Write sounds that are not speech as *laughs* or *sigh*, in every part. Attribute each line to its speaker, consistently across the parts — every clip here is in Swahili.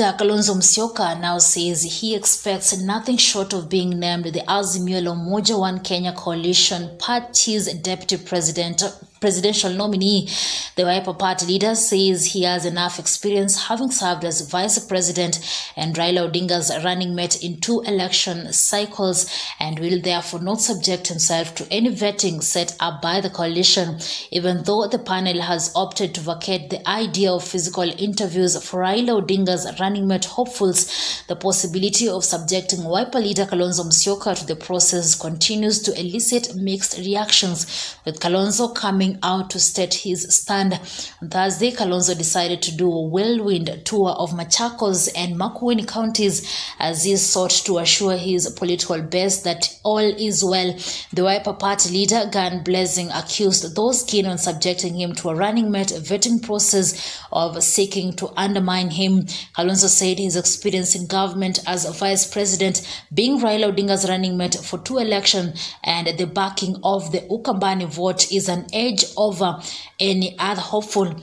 Speaker 1: leader Kalonzo Musyoka now says he expects nothing short of being named the Azimio la Umoja One Kenya coalition party's deputy president presidential nominee. The Wiper Party leader says he has enough experience having served as vice president and Raila Odinga's running mate in two election cycles and will therefore not subject himself to any vetting set up by the coalition, even though the panel has opted to vacate the idea of physical interviews for Raila Odinga's running mate hopefuls. The possibility of subjecting Wiper leader Kalonzo Musyoka to the process continues to elicit mixed reactions, with Kalonzo coming out to state his stand. Thursday, Kalonzo decided to do a whirlwind tour of Machakos and Makueni counties as he sought to assure his political base that all is well. The Wiper Party leader, gun blazing, accused those keen on subjecting him to a running mate vetting process of seeking to undermine him. Kalonzo said his experience in government as a vice president, being Raila Odinga's running mate for two elections, and the backing of the Ukambani vote is an edge over any other hopeful.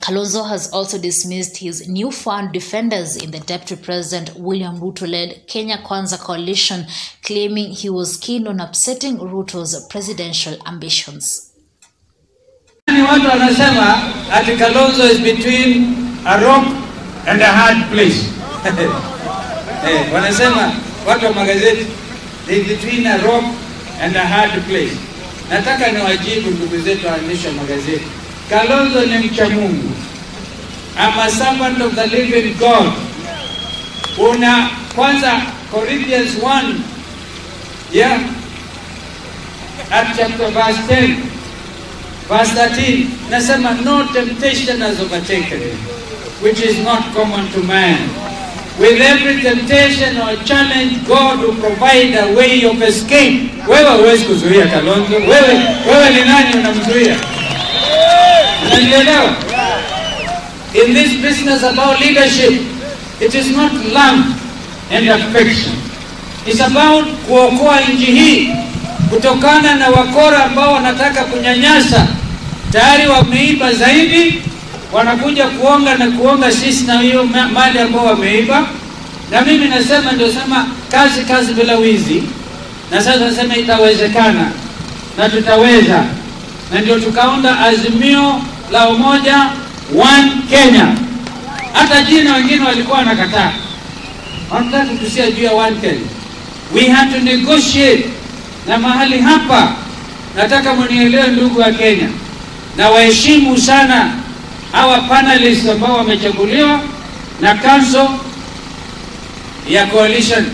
Speaker 1: Kalonzo has also dismissed his new newfound defenders in the Deputy President William Ruto-led Kenya Kwanza coalition, claiming he was keen on upsetting Ruto's presidential ambitions.
Speaker 2: Ni watu wanasema ati Kalonzo is between a rock and a hard place. *laughs* eh, wanasema watu wa magazeti they between a rock and a hard place. Nataka niwajibu ndugu zetu waandishi wa magazeti. Kalonzo ni mcha Mungu. I'm a servant of the living God. Una kwanza Corinthians 1 yeah at chapter verse 10 verse 13 nasema no temptation has overtaken which is not common to man with every temptation or challenge God will provide a way of escape. Wewe huwezi kuzuia Kalonzo. Wewe wewe ni nani unamzuia? Unanielewa in this business about leadership it is not love and affection. It's about kuokoa nchi hii kutokana na wakora ambao wanataka kunyanyasa. Tayari wameiba zaidi wanakuja kuonga na kuonga sisi na hiyo mali ambao wameiba. Na mimi nasema ndio sema kazi kazi bila wizi. Na sasa nasema itawezekana na tutaweza. Na ndio tukaunda azimio la umoja one kenya. Hata jina wengine walikuwa wanakataa. Wanataka kutusia juu ya one kenya. We had to negotiate. Na mahali hapa nataka mnielewe ndugu wa kenya. Na waheshimu sana hawa panelists ambao wamechaguliwa na council ya coalition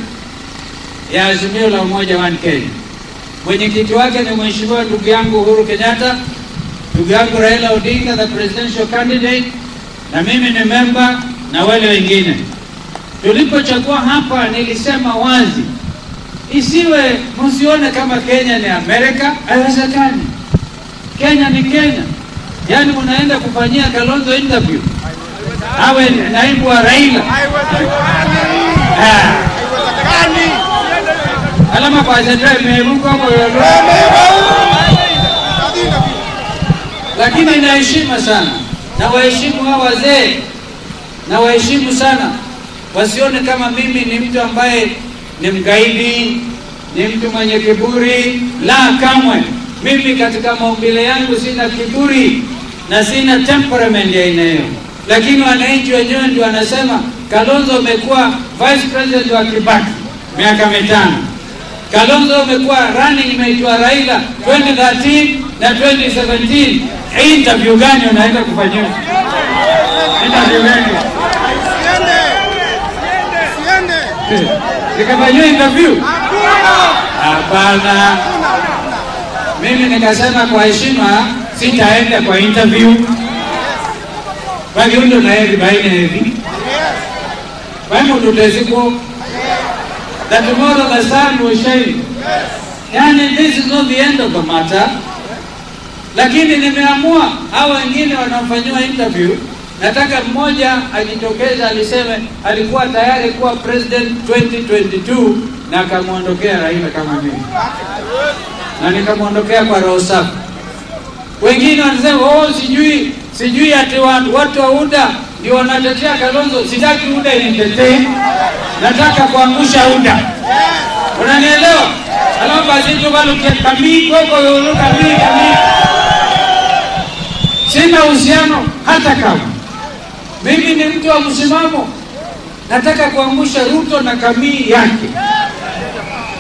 Speaker 2: ya azimio la umoja one kenya. Mwenyekiti wake ni mheshimiwa ndugu yangu uhuru kenyatta ndugu yangu raila odinga the presidential candidate na mimi ni memba na wale wengine. Tulipochagua hapa nilisema wazi isiwe msione kama kenya ni amerika haiwezekani. Kenya ni kenya yaani unaenda kufanyia kalonzo interview. Awe naibu wa raila. Alama imeemuka hapo lakini naheshima sana. Na waheshimu hao wazee. Na waheshimu sana. Wasione kama mimi ni mtu ambaye ni mgaidi ni mtu mwenye kiburi. La kamwe. Mimi katika maumbile yangu sina kiburi na sina temperament ya aina hiyo. Lakini wananchi wenyewe ndio wanasema kalonzo amekuwa vice president wa kibaki miaka mitano. Kalonzo amekuwa running imeitwa raila 2013 na 2017 interview gani unaenda kufanyiwa interview gani? Nikafanyiwa interview? Hapana. Mimi nikasema kwa heshima sitaenda kwa interview. Vagiundo naeri baina hivi. Vaimuduteziko that tomorrow the sun will shine. Yani this is not the end of the matter lakini nimeamua hawa wengine wanaofanyiwa interview nataka mmoja ajitokeza aliseme alikuwa tayari kuwa president 2022 na akamwondokea raila kama mimi. Na nikamwondokea kwa roho safi wengine wanasema oh, sijui sijui ati watu, watu wa UDA ndio wanatetea Kalonzo. Sitaki UDA initetee, nataka kuangusha UDA. Unanielewa? alafu kamii kamii. Sina uhusiano hata kama mimi ni mtu wa msimamo, nataka kuangusha Ruto na kamii yake,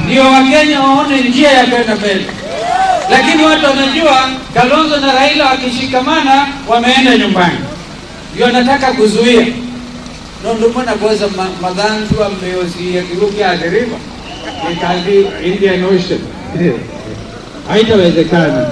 Speaker 2: ndio Wakenya waone njia ya kwenda mbele. Lakini watu wanajua Kalonzo na Raila wakishikamana wameenda nyumbani, ndio nataka kuzuia. Nondumona kuweza madhantu ameosia kiruki adhiriva ikandi Indian Ocean. *laughs* Haitawezekana.